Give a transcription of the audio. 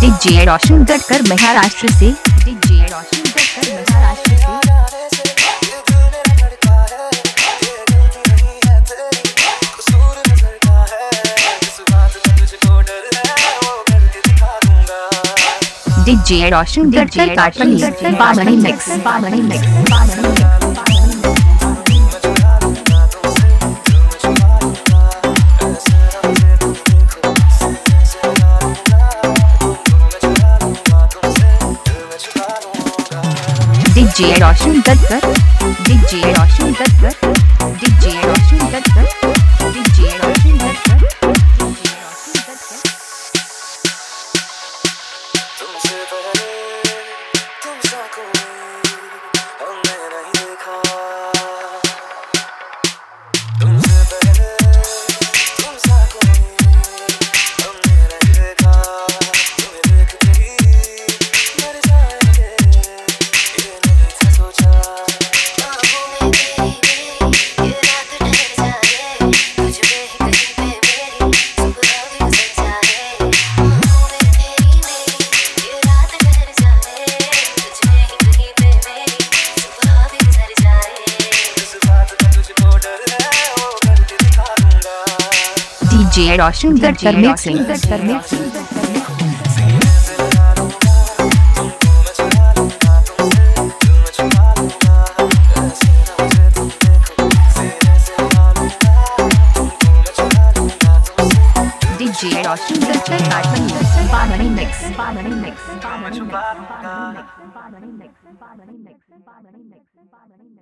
DJ Roshan Gadkar Maharashtra से। DJ Roshan Gadkar Maharashtra से। DJ Roshan Gadkar Katni Bamni mix Bamni mix Bamni mix. DJ Roshan Gadkar DJ दूँगा DJ Roshan Gadkar mixing Gadkar mixing DJ Roshan Gadkar Katni Bamni mix Bamni mix Bamni mix Bamni mix Bamni mix Bamni mix